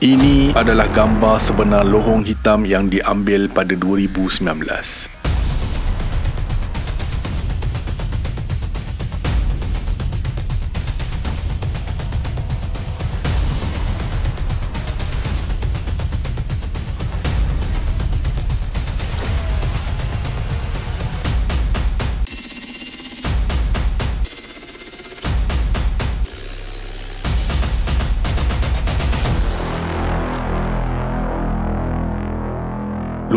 Ini adalah gambar sebenar lohong hitam yang diambil pada 2019.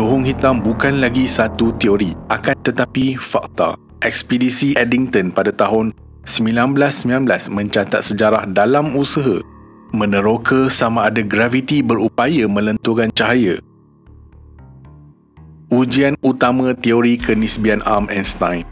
Lohong hitam bukan lagi satu teori, akan tetapi fakta. Ekspedisi Eddington pada tahun 1919 mencatat sejarah dalam usaha meneroka sama ada graviti berupaya melenturkan cahaya. Ujian utama teori kenisbian arm Einstein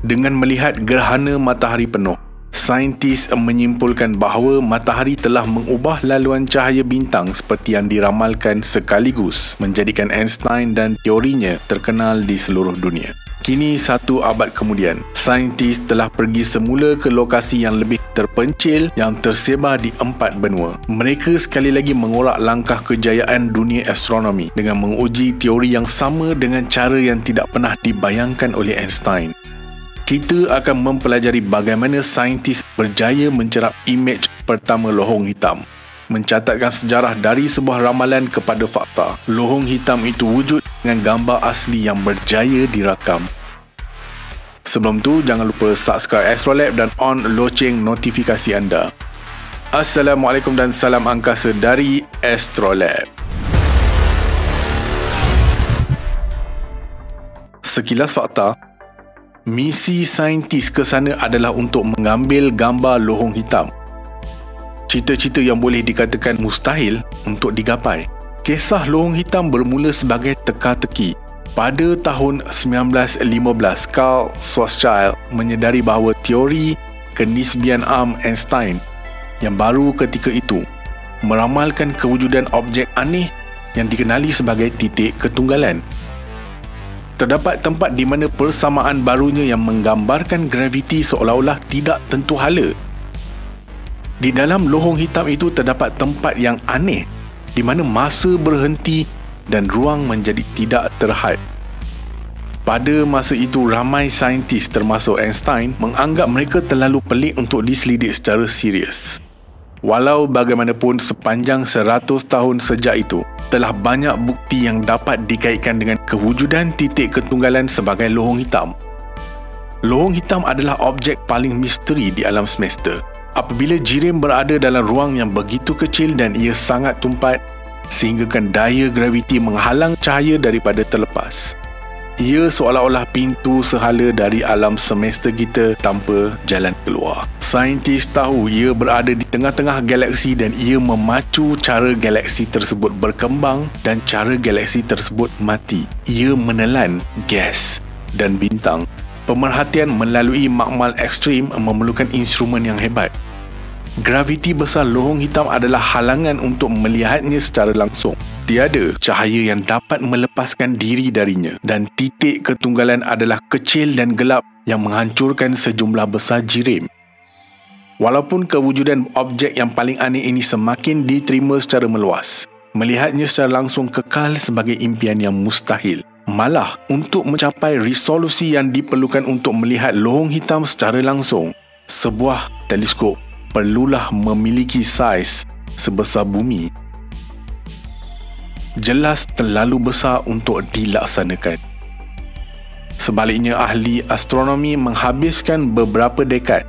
dengan melihat gerhana matahari penuh Saintis menyimpulkan bahawa matahari telah mengubah laluan cahaya bintang seperti yang diramalkan sekaligus menjadikan Einstein dan teorinya terkenal di seluruh dunia. Kini satu abad kemudian, saintis telah pergi semula ke lokasi yang lebih terpencil yang tersebar di empat benua. Mereka sekali lagi mengorak langkah kejayaan dunia astronomi dengan menguji teori yang sama dengan cara yang tidak pernah dibayangkan oleh Einstein kita akan mempelajari bagaimana saintis berjaya mencerap imej pertama lohong hitam mencatatkan sejarah dari sebuah ramalan kepada fakta. Lohong hitam itu wujud dengan gambar asli yang berjaya dirakam. Sebelum tu, jangan lupa subscribe Astrolab dan on loceng notifikasi anda. Assalamualaikum dan salam angkasa dari Astrolab. Sekilas fakta, Misi saintis ke sana adalah untuk mengambil gambar lohong hitam. Cita-cita yang boleh dikatakan mustahil untuk digapai. Kisah lohong hitam bermula sebagai teka-teki. Pada tahun 1915, Carl Schwarzschild menyedari bahawa teori kenisbian arm Einstein yang baru ketika itu meramalkan kewujudan objek aneh yang dikenali sebagai titik ketunggalan terdapat tempat di mana persamaan barunya yang menggambarkan graviti seolah-olah tidak tentu hala. Di dalam lohong hitam itu terdapat tempat yang aneh di mana masa berhenti dan ruang menjadi tidak terhad. Pada masa itu, ramai saintis termasuk Einstein menganggap mereka terlalu pelik untuk diselidik secara serius. Walau bagaimanapun sepanjang 100 tahun sejak itu, telah banyak bukti yang dapat dikaitkan dengan kewujudan titik ketunggalan sebagai lohong hitam. Lohong hitam adalah objek paling misteri di alam semesta. Apabila jirim berada dalam ruang yang begitu kecil dan ia sangat tumpat, sehinggakan daya graviti menghalang cahaya daripada terlepas. Ia seolah-olah pintu sehala dari alam semesta kita tanpa jalan keluar. Saintis tahu ia berada di tengah-tengah galaksi dan ia memacu cara galaksi tersebut berkembang dan cara galaksi tersebut mati. Ia menelan gas dan bintang. Pemerhatian melalui makmal ekstrim memerlukan instrumen yang hebat. Graviti besar lohong hitam adalah halangan untuk melihatnya secara langsung. Tiada cahaya yang dapat melepaskan diri darinya dan titik ketunggalan adalah kecil dan gelap yang menghancurkan sejumlah besar jirim. Walaupun kewujudan objek yang paling aneh ini semakin diterima secara meluas, melihatnya secara langsung kekal sebagai impian yang mustahil. Malah, untuk mencapai resolusi yang diperlukan untuk melihat lohong hitam secara langsung, sebuah teleskop perlulah memiliki saiz sebesar bumi jelas terlalu besar untuk dilaksanakan. Sebaliknya ahli astronomi menghabiskan beberapa dekad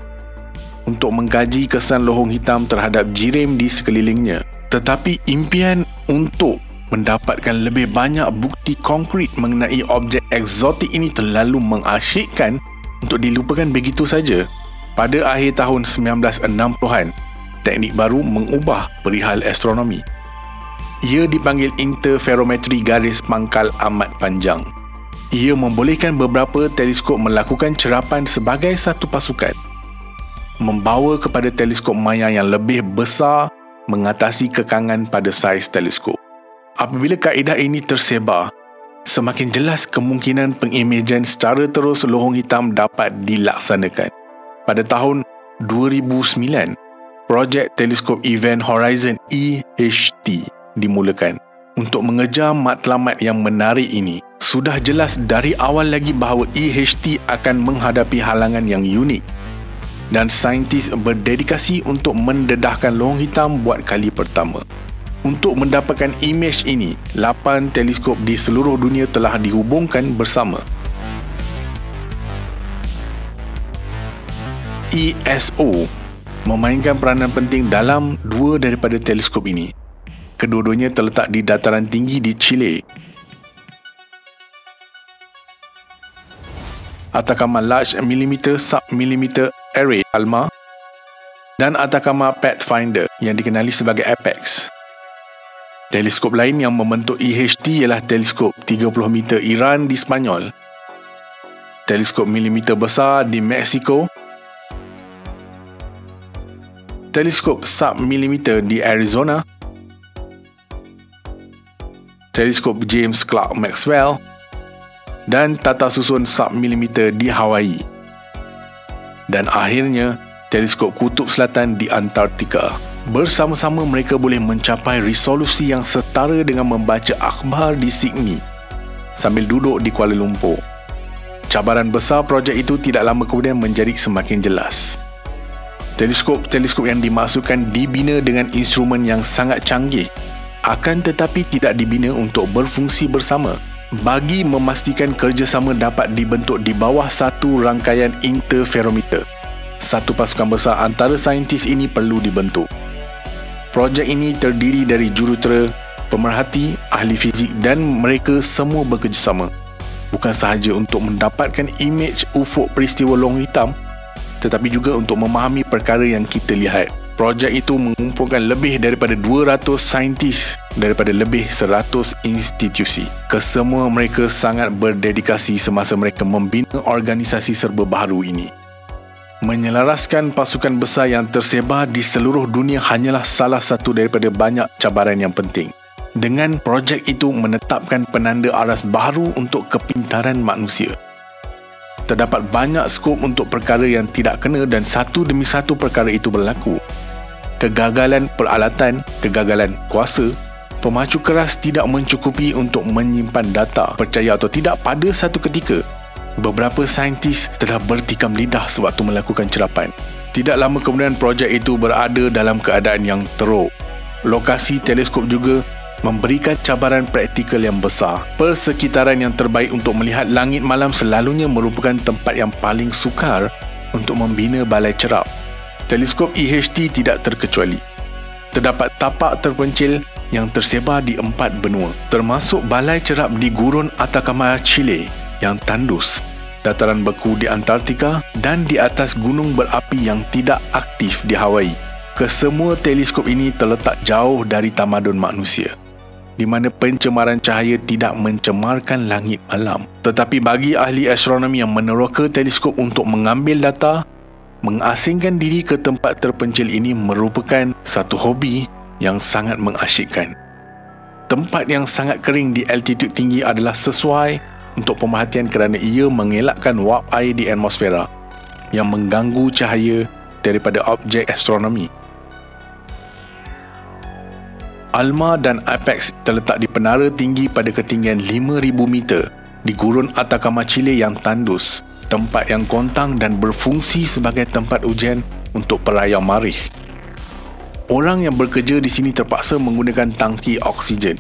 untuk mengkaji kesan lohong hitam terhadap jirim di sekelilingnya. Tetapi impian untuk mendapatkan lebih banyak bukti konkret mengenai objek eksotik ini terlalu mengasyikkan untuk dilupakan begitu saja. Pada akhir tahun 1960-an, teknik baru mengubah perihal astronomi. Ia dipanggil interferometri garis pangkal amat panjang. Ia membolehkan beberapa teleskop melakukan cerapan sebagai satu pasukan. Membawa kepada teleskop maya yang lebih besar mengatasi kekangan pada saiz teleskop. Apabila kaedah ini tersebar, semakin jelas kemungkinan pengimejan secara terus lohong hitam dapat dilaksanakan pada tahun 2009, projek teleskop Event Horizon EHT dimulakan untuk mengejar matlamat yang menarik ini. Sudah jelas dari awal lagi bahawa EHT akan menghadapi halangan yang unik dan saintis berdedikasi untuk mendedahkan lohong hitam buat kali pertama. Untuk mendapatkan imej ini, 8 teleskop di seluruh dunia telah dihubungkan bersama. ESO memainkan peranan penting dalam dua daripada teleskop ini. Kedua-duanya terletak di dataran tinggi di Chile. Atacama Large Millimeter Sub-Millimeter Array ALMA dan Atacama Pathfinder yang dikenali sebagai APEX. Teleskop lain yang membentuk EHT ialah teleskop 30 meter Iran di Spanyol, teleskop milimeter besar di Mexico, teleskop sub-milimeter di Arizona, teleskop James Clerk Maxwell dan tata susun sub-milimeter di Hawaii. Dan akhirnya, teleskop kutub selatan di Antartika. Bersama-sama mereka boleh mencapai resolusi yang setara dengan membaca akhbar di Sydney sambil duduk di Kuala Lumpur. Cabaran besar projek itu tidak lama kemudian menjadi semakin jelas. Teleskop-teleskop yang dimasukkan dibina dengan instrumen yang sangat canggih akan tetapi tidak dibina untuk berfungsi bersama bagi memastikan kerjasama dapat dibentuk di bawah satu rangkaian interferometer. Satu pasukan besar antara saintis ini perlu dibentuk. Projek ini terdiri dari jurutera, pemerhati, ahli fizik dan mereka semua bekerjasama. Bukan sahaja untuk mendapatkan imej ufuk peristiwa long hitam, tetapi juga untuk memahami perkara yang kita lihat. Projek itu mengumpulkan lebih daripada 200 saintis daripada lebih 100 institusi. Kesemua mereka sangat berdedikasi semasa mereka membina organisasi serba baharu ini. Menyelaraskan pasukan besar yang tersebar di seluruh dunia hanyalah salah satu daripada banyak cabaran yang penting. Dengan projek itu menetapkan penanda aras baru untuk kepintaran manusia. Terdapat banyak skop untuk perkara yang tidak kena dan satu demi satu perkara itu berlaku. Kegagalan peralatan, kegagalan kuasa, pemacu keras tidak mencukupi untuk menyimpan data percaya atau tidak pada satu ketika beberapa saintis telah bertikam lidah sewaktu melakukan cerapan. Tidak lama kemudian projek itu berada dalam keadaan yang teruk. Lokasi teleskop juga memberikan cabaran praktikal yang besar. Persekitaran yang terbaik untuk melihat langit malam selalunya merupakan tempat yang paling sukar untuk membina balai cerap. Teleskop EHT tidak terkecuali. Terdapat tapak terpencil yang tersebar di empat benua, termasuk balai cerap di gurun Atacama, Chile yang tandus, dataran beku di Antartika dan di atas gunung berapi yang tidak aktif di Hawaii. Kesemua teleskop ini terletak jauh dari tamadun manusia di mana pencemaran cahaya tidak mencemarkan langit malam. Tetapi bagi ahli astronomi yang meneroka teleskop untuk mengambil data, mengasingkan diri ke tempat terpencil ini merupakan satu hobi yang sangat mengasyikkan. Tempat yang sangat kering di altitude tinggi adalah sesuai untuk pemerhatian kerana ia mengelakkan wap air di atmosfera yang mengganggu cahaya daripada objek astronomi. Alma dan Apex terletak di penara tinggi pada ketinggian 5,000 meter di gurun Atacama Chile yang tandus, tempat yang kontang dan berfungsi sebagai tempat ujian untuk perayaan marih. Orang yang bekerja di sini terpaksa menggunakan tangki oksigen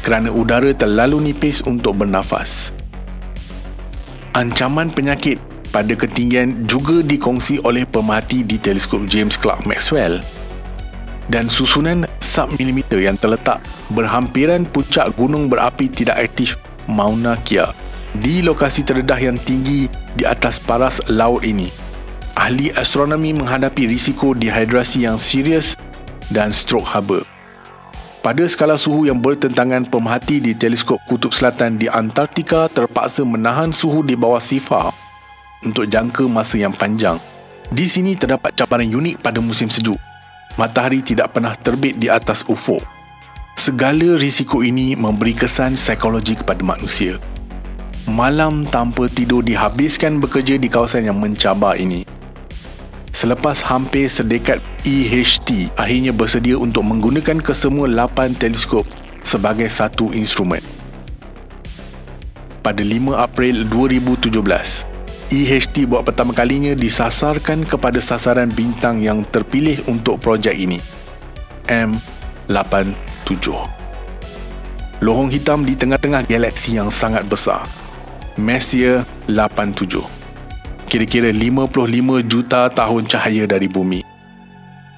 kerana udara terlalu nipis untuk bernafas ancaman penyakit pada ketinggian juga dikongsi oleh pemerhati di teleskop James Clerk Maxwell dan susunan sub-milimeter yang terletak berhampiran puncak gunung berapi tidak aktif Mauna Kea di lokasi terdedah yang tinggi di atas paras laut ini. Ahli astronomi menghadapi risiko dehidrasi yang serius dan stroke haba. Pada skala suhu yang bertentangan, pemerhati di teleskop kutub selatan di Antartika terpaksa menahan suhu di bawah sifar untuk jangka masa yang panjang. Di sini terdapat cabaran unik pada musim sejuk. Matahari tidak pernah terbit di atas ufuk. Segala risiko ini memberi kesan psikologi kepada manusia. Malam tanpa tidur dihabiskan bekerja di kawasan yang mencabar ini. selepas hampir sedekat EHT akhirnya bersedia untuk menggunakan kesemua 8 teleskop sebagai satu instrumen. Pada 5 April 2017, EHT buat pertama kalinya disasarkan kepada sasaran bintang yang terpilih untuk projek ini. M87. Lohong hitam di tengah-tengah galaksi yang sangat besar. Messier 87. Kira-kira 55 juta tahun cahaya dari bumi.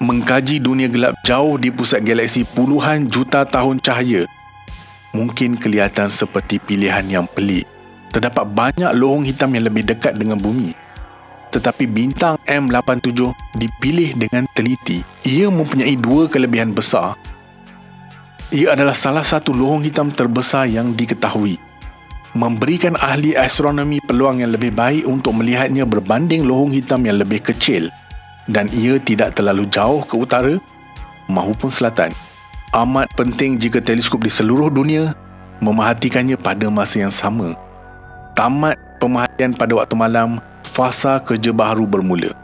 Mengkaji dunia gelap jauh di pusat galaksi puluhan juta tahun cahaya mungkin kelihatan seperti pilihan yang pelik. Terdapat banyak lohong hitam yang lebih dekat dengan bumi. Tetapi bintang M87 dipilih dengan teliti. Ia mempunyai dua kelebihan besar. Ia adalah salah satu lohong hitam terbesar yang diketahui. Memberikan ahli astronomi peluang yang lebih baik untuk melihatnya berbanding lohong hitam yang lebih kecil dan ia tidak terlalu jauh ke utara maupun selatan amat penting jika teleskop di seluruh dunia memerhatikannya pada masa yang sama. Tamat pemerhatian pada waktu malam, fasa kerja baharu bermula.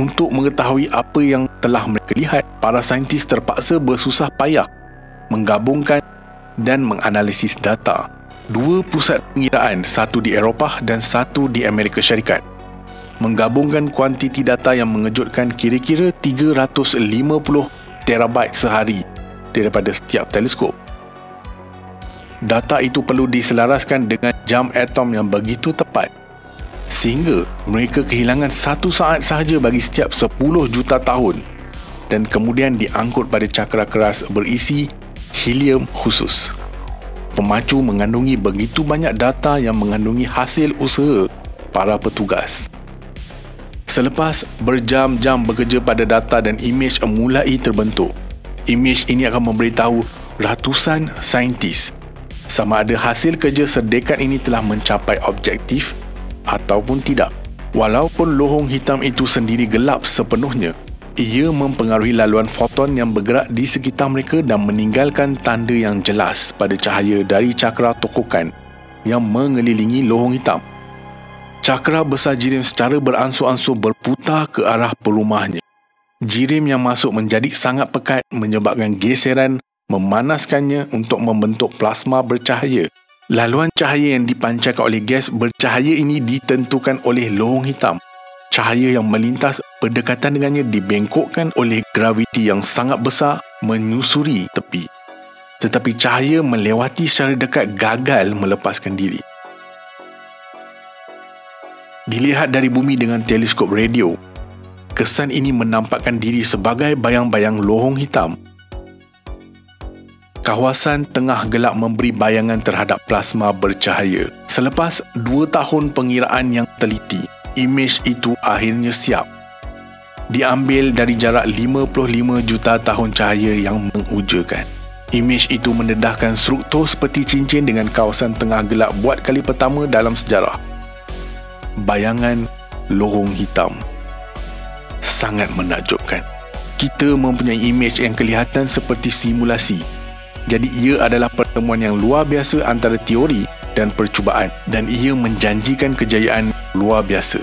Untuk mengetahui apa yang telah mereka lihat, para saintis terpaksa bersusah payah menggabungkan dan menganalisis data. Dua pusat pengiraan, satu di Eropah dan satu di Amerika Syarikat. Menggabungkan kuantiti data yang mengejutkan kira-kira 350 terabyte sehari daripada setiap teleskop. Data itu perlu diselaraskan dengan jam atom yang begitu tepat sehingga mereka kehilangan satu saat sahaja bagi setiap 10 juta tahun dan kemudian diangkut pada cakra keras berisi helium khusus. Pemacu mengandungi begitu banyak data yang mengandungi hasil usaha para petugas. Selepas berjam-jam bekerja pada data dan imej mulai terbentuk, Imej ini akan memberitahu ratusan saintis sama ada hasil kerja sedekat ini telah mencapai objektif ataupun tidak. Walaupun lohong hitam itu sendiri gelap sepenuhnya, ia mempengaruhi laluan foton yang bergerak di sekitar mereka dan meninggalkan tanda yang jelas pada cahaya dari cakra tokokan yang mengelilingi lohong hitam. Cakra besar jirim secara beransur-ansur berputar ke arah perumahnya jirim yang masuk menjadi sangat pekat menyebabkan geseran memanaskannya untuk membentuk plasma bercahaya. Laluan cahaya yang dipancarkan oleh gas bercahaya ini ditentukan oleh lohong hitam. Cahaya yang melintas berdekatan dengannya dibengkokkan oleh graviti yang sangat besar menyusuri tepi. Tetapi cahaya melewati secara dekat gagal melepaskan diri. Dilihat dari bumi dengan teleskop radio, kesan ini menampakkan diri sebagai bayang-bayang lohong hitam. Kawasan tengah gelap memberi bayangan terhadap plasma bercahaya. Selepas dua tahun pengiraan yang teliti, imej itu akhirnya siap. Diambil dari jarak 55 juta tahun cahaya yang mengujakan. Imej itu mendedahkan struktur seperti cincin dengan kawasan tengah gelap buat kali pertama dalam sejarah. Bayangan lohong hitam sangat menakjubkan. Kita mempunyai imej yang kelihatan seperti simulasi. Jadi ia adalah pertemuan yang luar biasa antara teori dan percubaan dan ia menjanjikan kejayaan luar biasa.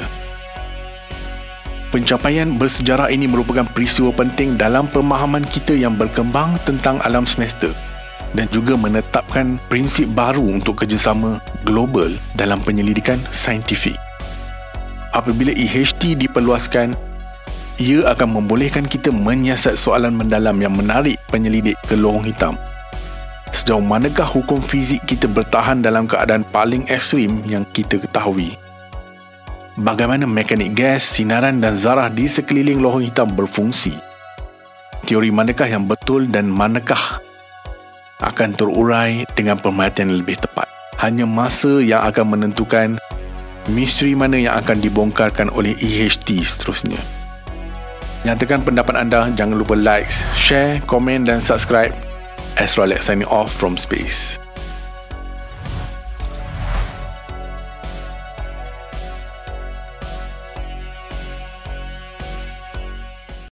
Pencapaian bersejarah ini merupakan peristiwa penting dalam pemahaman kita yang berkembang tentang alam semesta dan juga menetapkan prinsip baru untuk kerjasama global dalam penyelidikan saintifik. Apabila EHT diperluaskan, ia akan membolehkan kita menyiasat soalan mendalam yang menarik penyelidik ke lorong hitam. Sejauh manakah hukum fizik kita bertahan dalam keadaan paling ekstrim yang kita ketahui? Bagaimana mekanik gas, sinaran dan zarah di sekeliling lorong hitam berfungsi? Teori manakah yang betul dan manakah akan terurai dengan pemerhatian lebih tepat? Hanya masa yang akan menentukan misteri mana yang akan dibongkarkan oleh EHT seterusnya. Nyatakan pendapat anda, jangan lupa like, share, komen dan subscribe. as well as signing off from space.